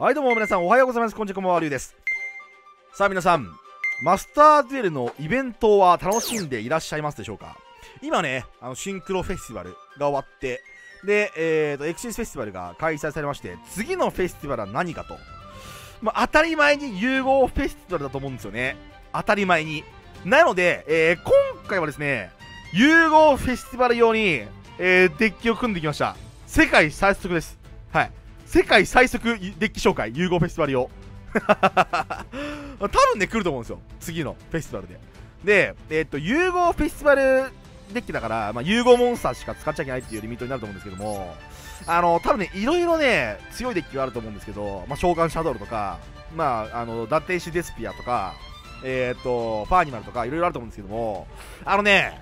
はいどうも皆さんおはようございます。こんにちはこんばんはりゅうです。さあ皆さんマスターデュエルのイベントは楽しんでいらっしゃいますでしょうか？今ねあのシンクロフェスティバルが終わってで、えーと、エクシスフェスティバルが開催されまして次のフェスティバルは何かと。まあ、当たり前に融合フェスティバルだと思うんですよね。当たり前に。なので、えー、今回はですね融合フェスティバル用に、えー、デッキを組んできました。世界最速です。はい。世界最速デッキ紹介融合フェスティバル用。多分ね来ると思うんですよ。次のフェスティバルで。でえー、っと融合フェスティバルデッキだから、まあ、融合モンスターしか使っちゃいけないっていうリミットになると思うんですけどもあの多分ねいろいろね強いデッキがあると思うんですけど、まあ、召喚シャドルとかまああのダッテイシデスピアとかえー、っとファーニマルとかいろいろあると思うんですけどもあのね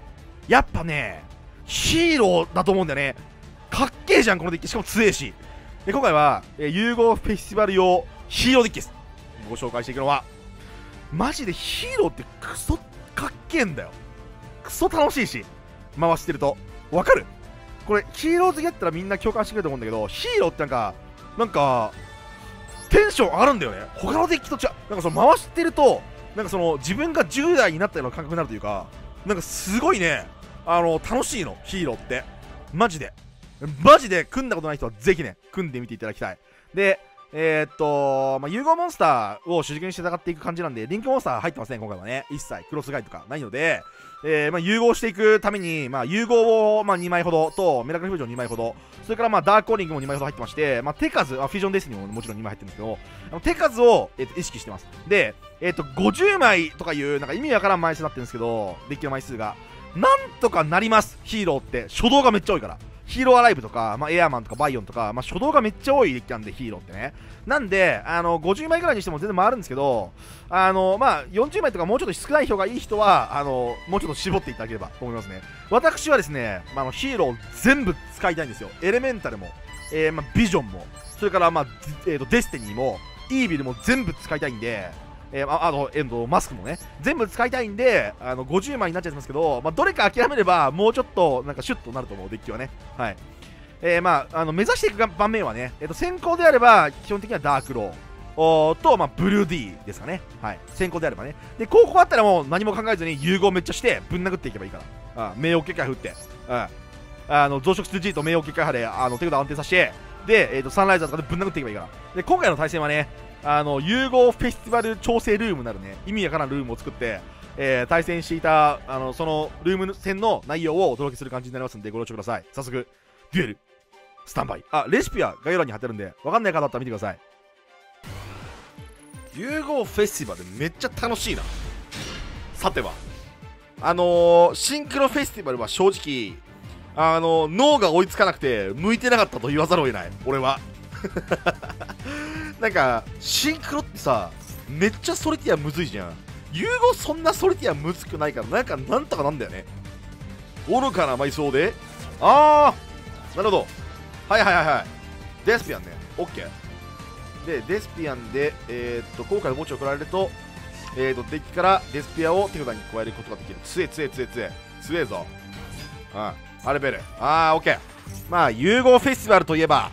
やっぱねヒーローだと思うんだよね。かっけえじゃんこのデッキ。しかも強えし。で今回は、えー、融合フェスティバル用ヒーローデッキです。ご紹介していくのはマジでヒーローってクソかっけえんだよ。クソ楽しいし回してると。わかる？これヒーロー好きだったらみんな共感してくれると思うんだけどヒーローってなんかなんかテンション上がるんだよね。他のデッキと違う。なんかその回してるとなんかその自分が10代になったような感覚になるというかなんかすごいね。あの楽しいの。ヒーローって。マジで。マジで組んだことない人はぜひね、組んでみていただきたい。で、えー、っと、まあ、融合モンスターを主軸にして戦っていく感じなんで、リンクモンスター入ってません、今回はね。一切、クロスガイとかないので、えー、まあ、融合していくために、まあ、融合を、まあ、2枚ほどと、ミラクルフュージョン2枚ほど、それから、まあ、ダークコーリングも2枚ほど入ってまして、まあ、手数、あフィジョンデスニーももちろん2枚入ってるんですけど、あの手数を、えー、と意識してます。で、え、っと、50枚とかいう、なんか意味わからん枚数になってるんですけど、デッキの枚数が。なんとかなります、ヒーローって。初動がめっちゃ多いから。ヒーローアライブとか、まあ、エアーマンとかバイオンとか、まあ、初動がめっちゃ多いデッキなんで、ヒーローってね。なんで、あの、50枚ぐらいにしても全然回るんですけど、あの、まあ、40枚とかもうちょっと少ない票がいい人は、あの、もうちょっと絞っていただければと思いますね。私はですね、まあ、のヒーロー全部使いたいんですよ。エレメンタルも、えー、まあ、ビジョンも、それから、まあ、えーと、デスティニーも、イービルも全部使いたいんで、えー、あの、えー、マスクもね、全部使いたいんで、あの、50枚になっちゃいますけど、まあ、どれか諦めれば、もうちょっと、なんか、シュッとなると思う、デッキはね。はい。えー、まあ、あの目指していく盤面はね、えー、と先行であれば基本的にはダークロー。と、まあ、ブルーディーですかね、はい、先行であればね。で後攻だったらもう何も考えずに融合めっちゃしてぶん殴っていけばいいから。あ名誉結界振って。ああの増殖する G と名誉結界派であの手札安定させて。で、えー、とサンライザーとかでぶん殴っていけばいいから。で今回の対戦はねあの融合フェスティバル調整ルームなるね意味わからんルームを作ってえー、対戦していたあのそのルーム戦の内容をお届けする感じになりますのでご了承ください。早速デュエルスタンバイ。あレシピは概要欄に貼ってるんで分かんない方だったら見てください。融合フェスティバルめっちゃ楽しいな。さては。あのー、シンクロフェスティバルは正直あのー、脳が追いつかなくて向いてなかったと言わざるを得ない。俺は。なんかシンクロってさめっちゃソリティアむずいじゃん。融合そんなソリティアむずくないからなんかなんとかなんだよね。愚かな埋葬で。ああなるほど。はいはいはいはい。デスピアンね。OK でデスピアンで、えー、っと効果で墓地を送られると,、えー、っとデッキからデスピアを手札に加えることができる。強え強え強え強え。強えぞ。ああレベル。ああ OK まあ融合フェスティバルといえば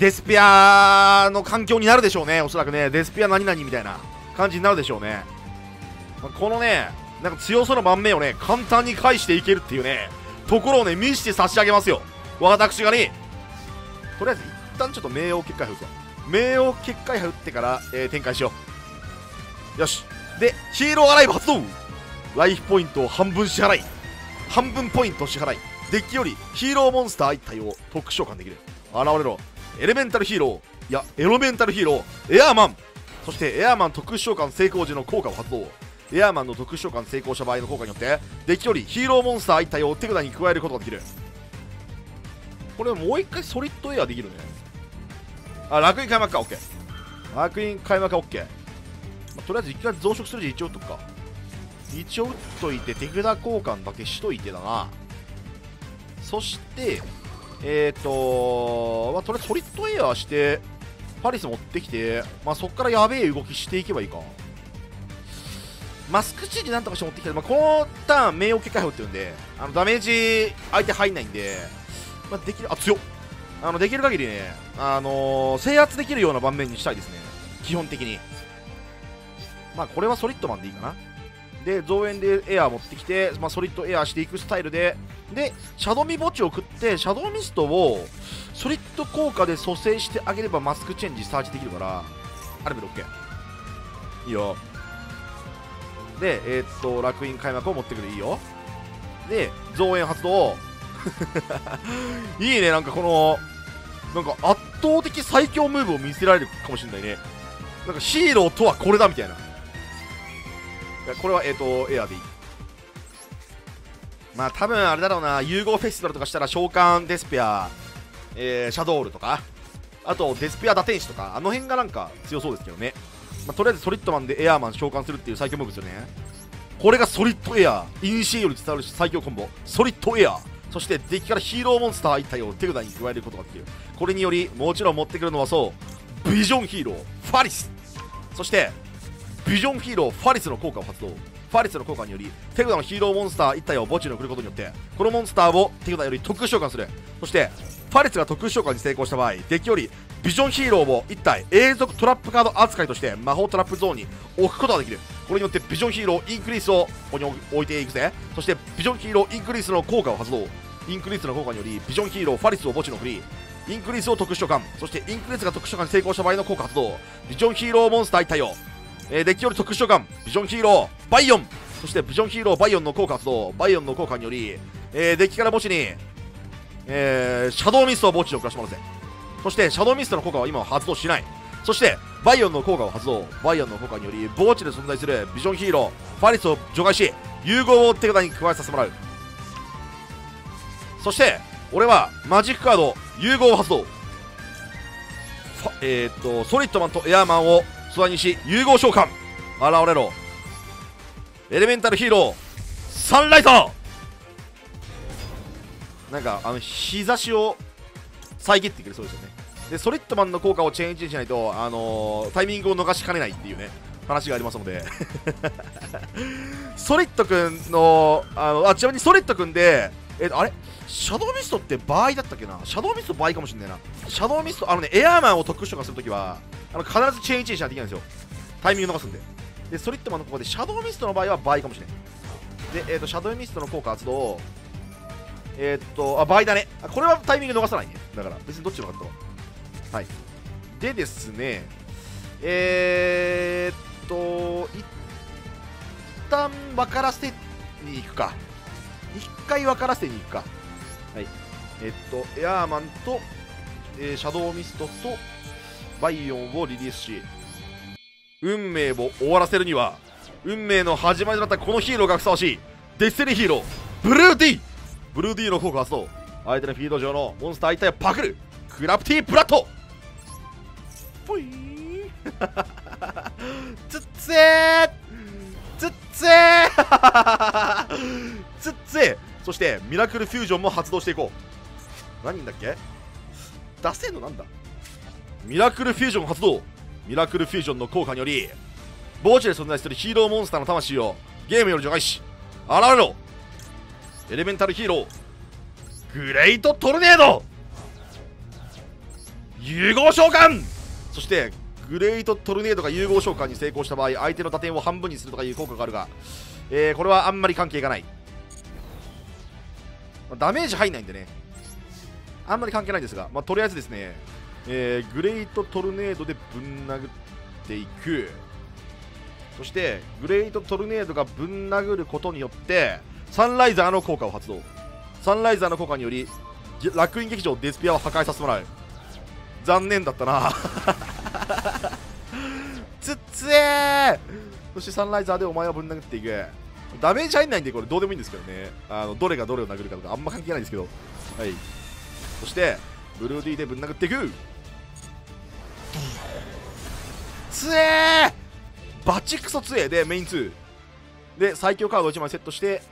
デスピアの環境になるでしょうね。おそらくね。デスピア何々みたいな感じになるでしょうね、ま、このねなんか強そうな盤面をね簡単に返していけるっていうねところをね見せて差し上げますよ。私がねとりあえず一旦ちょっと名誉結界打つわ名誉結界打ってから、えー、展開しよう。よし。でヒーローアライブ発動。ライフポイントを半分支払い。半分ポイント支払い。デッキよりヒーローモンスター1体を特殊召喚できる。現れろ。エレメンタルヒーローいやエロメンタルヒーローエアーマン。そしてエアーマン特殊召喚成功時の効果を発動。エアーマンの特殊召喚成功した場合の効果によってデッキよりヒーローモンスター1体を手札に加えることができる。これもう一回ソリッドエアできるね。あ楽園開幕か。OK 楽園開幕か OK、まあ、とりあえず一回増殖するで一応打っとくか。一応打っといて手札交換だけしといてだな。そしてえっ、ー、と、まあ、とりあえずソリッドエアーしてパリス持ってきて、まあ、そこからやべえ動きしていけばいいか。マスクチーでなんとかして持ってきて、まあ、このターン名誉結界打ってるんであのダメージ相手入んないんでまあ、できるあ強っ。あのできる限りね、あのー、制圧できるような盤面にしたいですね。基本的に。まあこれはソリッドマンでいいかな。で増援でエアー持ってきて、まあ、ソリッドエアーしていくスタイルででシャドウミ墓地を食ってシャドウミストをソリッド効果で蘇生してあげればマスクチェンジサーチできるからあれで OK いいよ。でえー、っと楽園開幕を持ってくる。いいよ。で増援発動。いいねなんかこのなんか圧倒的最強ムーブを見せられるかもしれないね。なんかヒーローとはこれだみたいな。これはえっ、とエアでいい。まあ多分あれだろうな融合フェスティバルとかしたら召喚デスペア、えー、シャドールとかあとデスペア打天使とかあの辺がなんか強そうですけどね、まあ、とりあえずソリッドマンでエアーマン召喚するっていう最強ムーブですよね。これがソリッドエアーイニシエより伝わる最強コンボ。ソリッドエアー。そしてデッキからヒーローモンスター1体を手札に加えることができる。これによりもちろん持ってくるのはそうビジョンヒーローファリス。そしてビジョンヒーローファリスの効果を発動。ファリスの効果により手札のヒーローモンスター1体を墓地に送ることによってこのモンスターを手札より特殊召喚する。そしてファリスが特殊召喚に成功した場合デッキよりビジョンヒーローを1体永続トラップカード扱いとして魔法トラップゾーンに置くことができる。これによってビジョンヒーローインクリースをここに置いていくぜ。そしてビジョンヒーローインクリースの効果を発動インクリースの効果によりビジョンヒーローファリスを墓地に送り、インクリースを特殊召喚そしてインクリースが特殊召喚に成功した場合の効果発動。ビジョンヒーローモンスター。1体をえー、デッキより特殊召喚ビジョンヒーローバイオン。そしてビジョンヒーローバイオンの効果発動。バイオンの効果により、えー、デッキから墓地に、えー、シャドウミストを墓地に送らせてもらうぜ。そしてシャドウミストの効果は今は発動しない。そしてバイオンの効果を発動。バイオンの効果により墓地で存在するビジョンヒーローファリスを除外し融合を手札に加えさせてもらう。そして俺はマジックカード融合を発動。えー、っとソリッドマンとエアーマンを素材にし融合召喚。現れろ。エレメンタルヒーロー。サンライトなんかあの日差しを遮ってくれそうですよね。でソリッドマンの効果をチェーンジしないと、あのー、タイミングを逃しかねないっていうね話がありますので。ソリッド君のあのあちなみにソリッド君でえあれ？シャドウミストって倍だったっけな？シャドウミスト倍かもしんないな。シャドウミストあのねエアーマンを特殊化するときはあの必ずチェーンチェンしないといけないんですよ。タイミング逃すんで。でソリッドマンのここでシャドウミストの場合は倍かもしれないで、えーと、シャドウミストの効果発動えっ、とあ倍だね。これはタイミング逃さないね。だから別にどっちのかったはい。でですねえー、っと一旦分からせに行くか。一回分からせに行くか。はい。えっとエアーマンと、えー、シャドウミストとバイオンをリリースし運命を終わらせるには運命の始まりとなったこのヒーローがふさわしいデスティニーヒーローブルーディブルーディの効果発動相手のフィールド上のモンスター一体をパクるクラプティブラッド。ぽい つっつえつっつえ つっつえそしてミラクルフュージョンも発動していこう。何人だっけ？出せんのなんだ？ミラクルフュージョン発動。ミラクルフュージョンの効果により墓地で存在するヒーローモンスターの魂をゲームより除外し現れろ。エレメンタルヒーロー。グレイトトルネード。融合召喚。そしてグレイトトルネードが融合召喚に成功した場合相手の打点を半分にするとかいう効果があるが、えー、これはあんまり関係がない。ダメージ入んないんでね。あんまり関係ないんですが、まあ、とりあえずですねえー、グレイトトルネードでぶん殴っていく。そしてグレイトトルネードがぶん殴ることによってサンライザーの効果を発動。サンライザーの効果により楽園劇場デスピアを破壊させてもらう。残念だったな。つっつえそしてサンライザーでお前をぶん殴っていく。ダメージ入んないんでこれ。どうでもいいんですけどね。あのどれがどれを殴るかとかあんま関係ないんですけど。はい。そしてブルーディーでぶん殴っていく。つえー。バチクソ強えでメイン2で最強カード1枚セットして。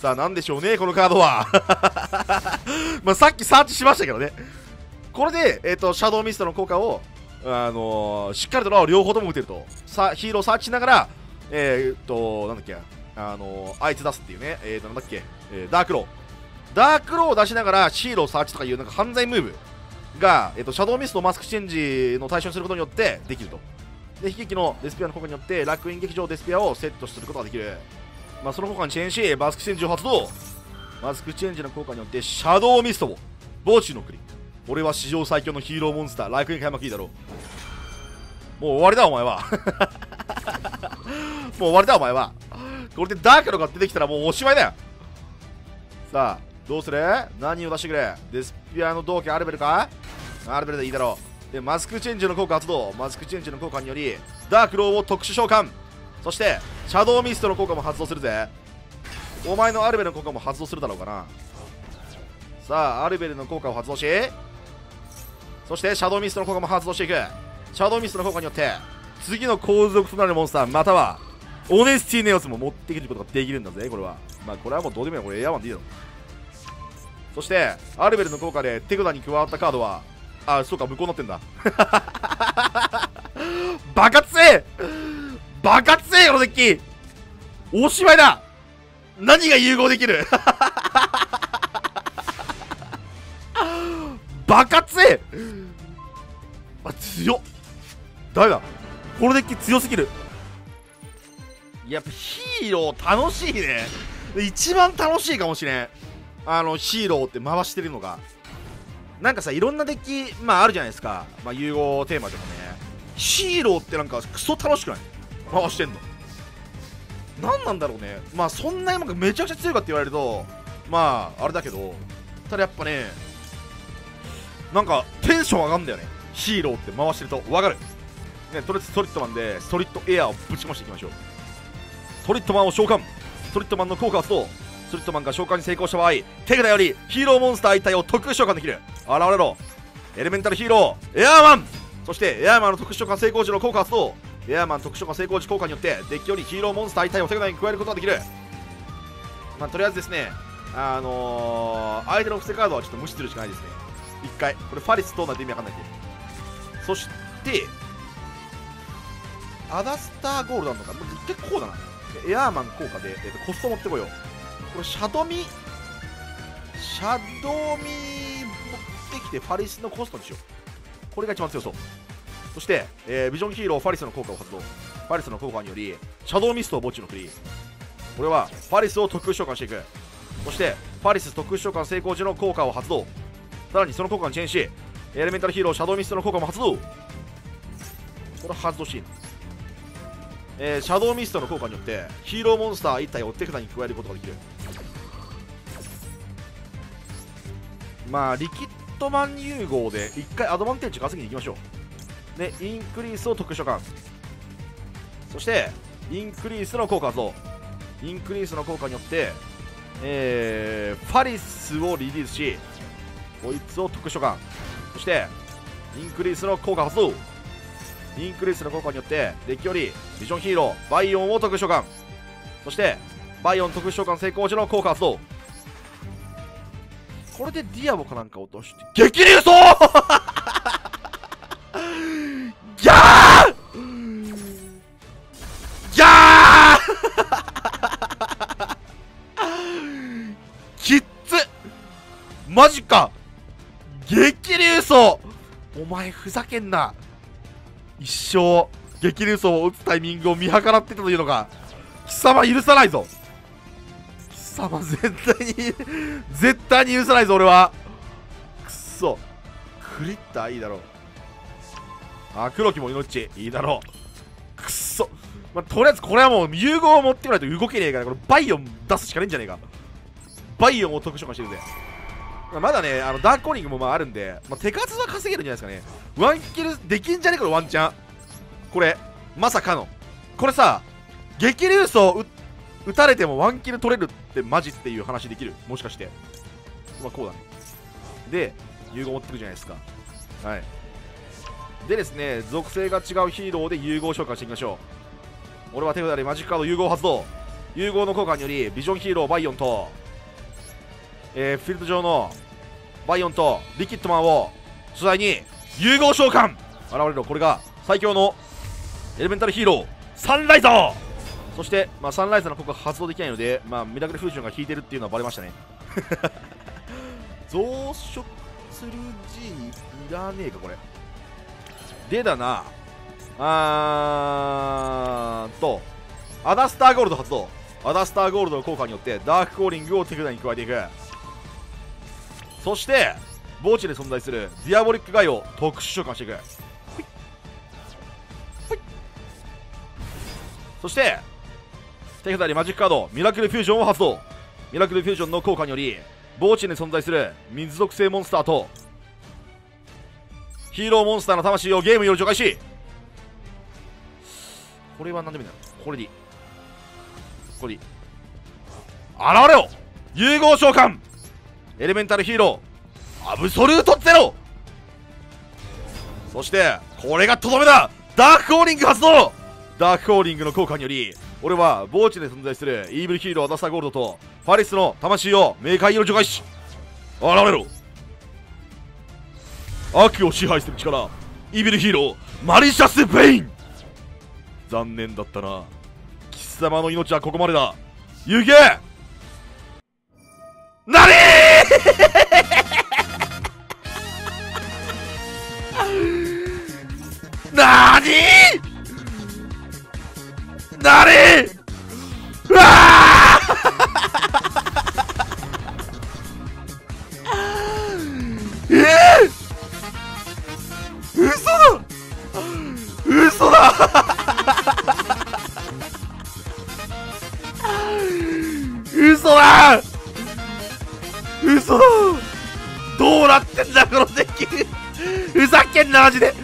さあ何でしょうねこのカードは。まあさっきサーチしましたけどね。これで、えーと、シャドウミストの効果を、あのー、しっかりと両方とも打てると。さヒーローサーチしながらえー、っとなんだっけあの、あいつ出すっていうね。えー、となんだっけ、え、ダークロー。ダークローを出しながらヒーローサーチとかいうなんか犯罪ムーブが、えっと、シャドウミストをマスクチェンジの対象にすることによってできると。で悲劇のデスピアの効果によって楽園劇場デスピアをセットすることができる、まあ、その効果にチェーンしマスクチェンジを発動。マスクチェンジの効果によってシャドウミストを墓地の国。俺は史上最強のヒーローモンスター。楽園開幕いいだろう。もう終わりだお前は。もう終わりだお前は。これでダークのが出てきたらもうおしまいだよ。さあどうする？何を出してくれ？デスピアの同期アルベルか？アルベルでいいだろう。でマスクチェンジの効果発動。マスクチェンジの効果によりダークローを特殊召喚。そしてシャドウミストの効果も発動するぜ。お前のアルベルの効果も発動するだろうかな。さあアルベルの効果を発動しそしてシャドウミストの効果も発動していく。シャドウミストの効果によって次の後続となるモンスターまたはオネスティネオスも持ってくることができるんだぜこれは。まあこれはもうどうでもいいこれエアワンでいいだろそしてアルベルの効果で手札に加わったカードはあそうか向こうになってんだ。バカ強えバカ強えこのデッキ!おしまいだ!何が融合できる? バカ強え。あ強っ。ダメだ。このデッキ強すぎる。やっぱヒーロー楽しいね。一番楽しいかもしれん。あのヒーローって回してるのが。なんかさいろんなデッキまああるじゃないですか、まあ、融合テーマでもね。ヒーローってなんかクソ楽しくない？回してんの。何なんだろうね。まあそんなにめちゃくちゃ強いかって言われるとまああれだけど。ただやっぱねなんかテンション上がるんだよね。ヒーローって回してると。分かる。ねとりあえずストリットマンでストリットエアをぶちましていきましょう。ストリットマンを召喚。ストリットマンの効果を発動。ストリットマンが召喚に成功した場合手札よりヒーローモンスター一体を特殊召喚できる。現れろ。エレメンタルヒーローエアーマン。そしてエアーマンの特殊召喚成功時の効果発動。エアーマン特殊召喚成功時効果によってデッキよりヒーローモンスター一体を手札に加えることができる。まあとりあえずですねあのー、相手の伏せカードはちょっと無視するしかないですね。一回。これファリスどうなって意味わかんないんでそしてアダスターゴールドなのか。もう一回こうだな。エアーマン効果で、えー、とコスト持ってこよう。これシャドミシャドミ持ってきてファリスのコストにしよう。これが一番強そう。そして、えービジョンヒーローファリスの効果を発動。ファリスの効果によりシャドウミストを墓地のクリーこれはファリスを特殊召喚していく。そしてファリス特殊召喚成功時の効果を発動。さらにその効果にチェーンしエレメンタルヒーローシャドウミストの効果も発動。これ発動していいのえーシャドウミストの効果によってヒーローモンスター1体を手札に加えることができる。まあリキッドマン融合で1回アドバンテージ稼ぎに行きましょう。でインクリースを特殊召喚そしてインクリースの効果とインクリースの効果によってえーファリスをリリースしこいつを特殊感そしてインクリースの効果発動。インクリースの効果によってデッキよりビジョンヒーローバイオンを特殊召喚そしてバイオン特殊召喚成功時の効果発動。これでディアボかなんか落として激流葬!激流走お前ふざけんな。一生激流走を打つタイミングを見計らってたというのが貴様許さないぞ。貴様絶対に絶対に許さないぞ俺は。くっそ。クリッターいいだろう。あ黒木も命。いいだろう。くっそ。まあ、とりあえずこれはもう融合を持ってこないと動けねえからこれバイオン出すしかねえんじゃねえか。バイオンを特殊化してるぜ。ままだねあのダークコーリングもまああるんで、まあ、手数は稼げるんじゃないですかね。ワンキルできんじゃねこれワンチャンこれまさかの。これさ激流葬打たれてもワンキル取れるってマジっていう話できる？もしかして。まあこうだね。で融合持ってくるじゃないですか。はい。でですね属性が違うヒーローで融合召喚していきましょう。俺は手札でマジックカード融合発動。融合の効果によりビジョンヒーローバイオンと、えーフィールド上のバイオンとリキッドマンを素材に融合召喚現れろこれが最強のエレメンタルヒーローサンライザー。そして、まあ、サンライザーの効果発動できないので、まあ、ミラクルフュージョンが効いてるっていうのはバレましたね。増殖する G いらねえかこれ。でだな。あーと。アダスターゴールド発動。アダスターゴールドの効果によってダークコーリングを手札に加えていく。そして墓地で存在するディアボリックガイを特殊召喚していく。そして手札にマジックカードミラクルフュージョンを発動。ミラクルフュージョンの効果により墓地に存在する水属性モンスターとヒーローモンスターの魂をゲームより除外しこれは何でもいいんだこれでいい。これでいい。現れよ融合召喚!エレメンタルヒーローアブソルートゼロ。そしてこれがとどめだ。ダークコーリング発動。ダークコーリングの効果により俺は墓地で存在するイービルヒーローアダスターゴールドとファリスの魂を冥界より除外し現れろ。悪を支配する力イービルヒーローマリシャス・ベイン。残念だったな。貴様の命はここまでだ。行け！なになにう嘘。どうなってんだこのデッキふざけんなマジで。ク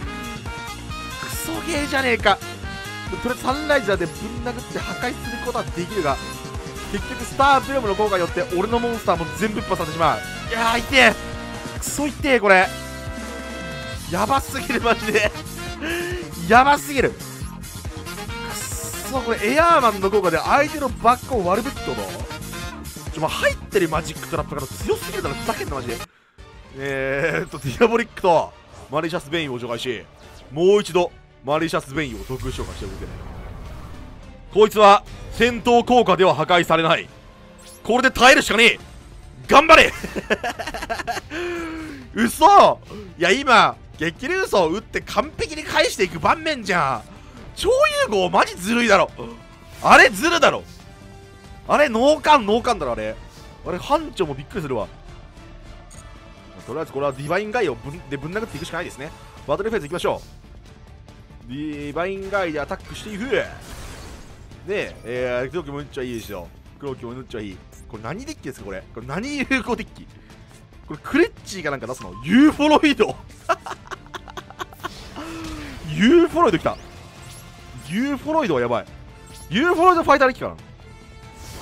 ソゲーじゃねえか。とりあえずサンライザーでぶん殴って破壊することはできるが結局スターブレムの効果によって俺のモンスターも全部一破されてしまう。いやー痛え。クソ痛えこれ。やばすぎるマジで。やばすぎる。くっそこれエアーマンの効果で相手のバックを割るべきってことちょ、ま、入ってるマジックトラップが強すぎるだろふざけんなマジで。えーっとディアボリックとマリシャス・ベインを除外しもう一度マリシャス・ベインを特殊召喚しておくけこいつは戦闘効果では破壊されない。これで耐えるしかねえ。頑張れ。嘘。いや今激流葬を打って完璧に返していく盤面じゃん。超融合マジずるいだろ。あれずるだろ。あれ脳幹脳幹だろあれ。あれ班長もびっくりするわ。とりあえずこれはディバインガイをぶんでぶん殴っていくしかないですね。バトルフェーズいきましょう。ディバインガイでアタックしていく。でえー、黒木も打っちゃいいですよ。黒木も打っちゃいい。これ何デッキですかこれ。これ何有効デッキ。これクレッチーかなんか出すの。ユーフォロイド。ユーフォロイド来た。ユーフォロイドはやばい。ユーフォロイドファイターデッキかな。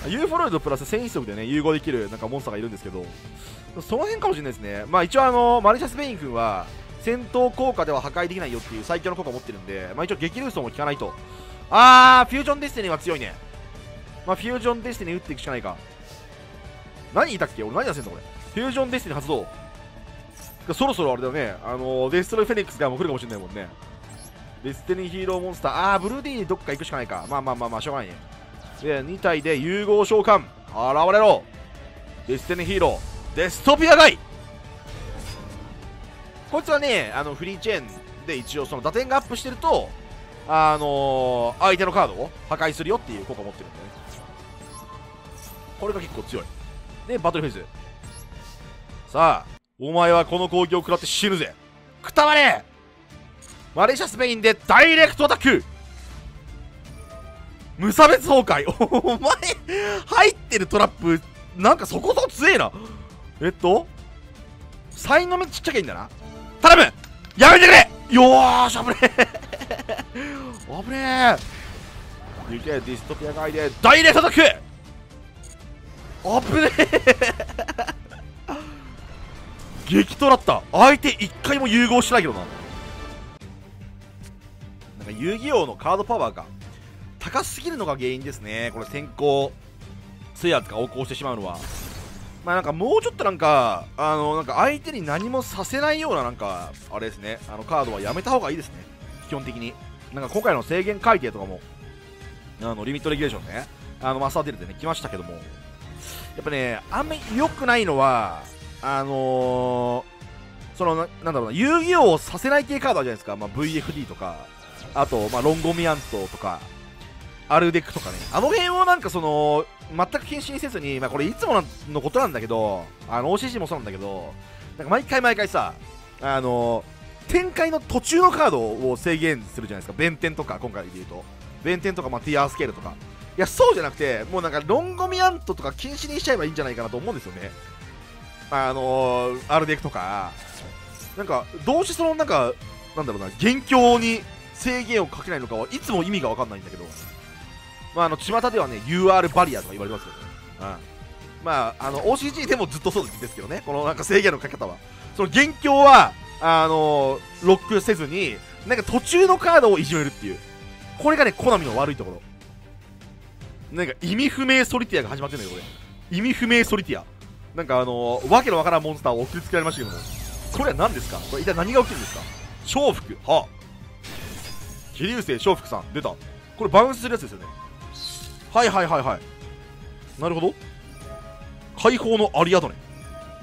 ユーフォロイドプラス戦士族でね融合できるなんかモンスターがいるんですけどその辺かもしれないですね。まあ一応あのマリシャス・ベイン君は戦闘効果では破壊できないよっていう最強の効果を持ってるんでまあ一応激流葬も効かないと。あーフュージョンデスティニーは強いね。まあフュージョンデスティニー打っていくしかないか。何言ったっけ？俺何やってんだこれ。フュージョンデスティニー発動。そろそろあれだよね。あのデストロイフェニックスがもう来るかもしれないもんね。デスティニーヒーローモンスター。あーブルーディーどっか行くしかないか。まあまあまあまあしょうがないね。で2体で融合召喚。現れろ。デスティニーヒーロー。ディストピアガイ。こいつはねあのフリーチェーンで一応その打点がアップしてるとあのー、相手のカードを破壊するよっていう効果を持ってるんでね。これが結構強い。でバトルフェイズさあお前はこの攻撃を食らって死ぬぜ。くたばれ。マレーシャスペインでダイレクトアタック。無差別崩壊。お前入ってるトラップなんかそこそこ強えな。えっとサインの目ちっちゃけいいんだな。頼む！やめてくれ！よーし危ねえ。危ねえ。いけディストピア界で。ダイレクトアタック危ねえ。激トラった。相手一回も融合しないけどな。なんか遊戯王のカードパワーが高すぎるのが原因ですね。これ先行。制圧が横行してしまうのは。まあなんかもうちょっとなんかあのなんか相手に何もさせないようななんかあれですね。あのカードはやめた方がいいですね。基本的に。なんか今回の制限改定とかもあのリミットレギュレーションね。あのマスターデルでね来ましたけども。やっぱねあんまり良くないのはあのー、そのななんだろうな遊戯王をさせない系カードあるじゃないですか、まあ、VFD とか。あと、まあ、ロンゴミアントとか。アルデックとかね。あの辺をなんかその全く謹慎せずに、まあ、これいつものことなんだけどあの OCG もそうなんだけどなんか毎回毎回さあの、展開の途中のカードを制限するじゃないですか。弁天とか今回で言うと。弁天とか、まあ、ティアースケールとか。いやそうじゃなくてもうなんかロンゴミアントとか禁止にしちゃえばいいんじゃないかなと思うんですよね。あの、アルデックとか。なんかどうしてそのなんかなんだろうな元凶に制限をかけないのかはいつも意味が分かんないんだけど。まああの巷ではね UR バリアとか言われますけどね、うん、まああの OCG でもずっとそうですけどね。このなんか制限のかけ方は。その元凶はあの、ロックせずになんか途中のカードをいじめるっていう。これがねコナミの悪いところ。なんか意味不明ソリティアが始まってんだよこれ。意味不明ソリティア。なんかあのー、わけのわからんモンスターを送りつけられましたけども。これは何ですか？これ一体何が起きるんですか？笑福。はあ。桐生星笑福さん。出た。これバウンスするやつですよね。はいはいはいはい。なるほど。解放のアリアドネ。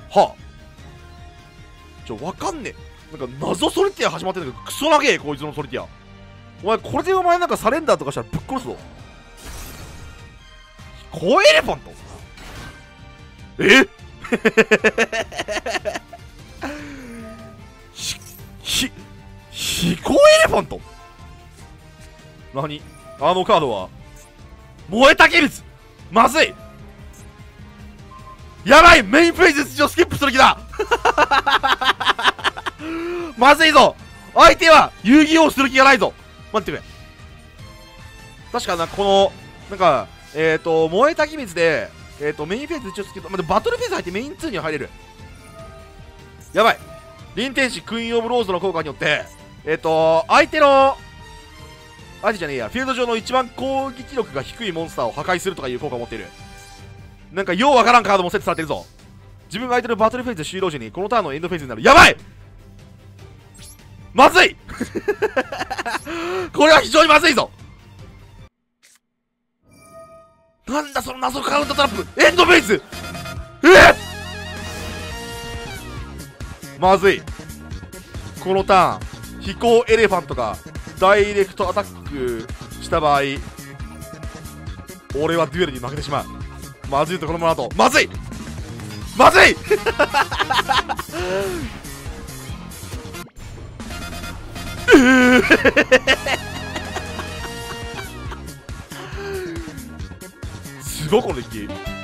はあ。ちょわかんねえ。なんか謎ソリティア始まってんだけどクソ長えこいつのソリティア。お前これでお前なんかサレンダーとかしたらぶっ殺すぞ。コエレファントえ？ひ、ひ、ヒコエレファント何？あのカードは？燃えたけ率まずい。やばい。メインフェーズ出場スキップする気だ。まずいぞ。相手は遊戯王する気がないぞ。待ってくれ。確かなこのなんかえっ、ー、と燃えた秘密でえっ、ー、とメインフェーズ一応つけど、まあ、バトルフェーズ入ってメイン2には入れる。やばい。臨天使クイーンオブローズの効果によってえっ、ー、と相手の相手じゃねえや。フィールド上の一番攻撃力が低いモンスターを破壊するとかいう効果を持っている。なんかようわからんカードもセットされてるぞ。自分が相手のバトルフェーズ終了時にこのターンのエンドフェーズになる。やばい！まずい！これは非常にまずいぞ！なんだその謎カウントトラップ！エンドフェイズ！えっ！まずい！このターン。飛行エレファントがダイレクトアタックした場合俺はデュエルに負けてしまう。まずいところもあとまずい!まずい! すごいこのデッキ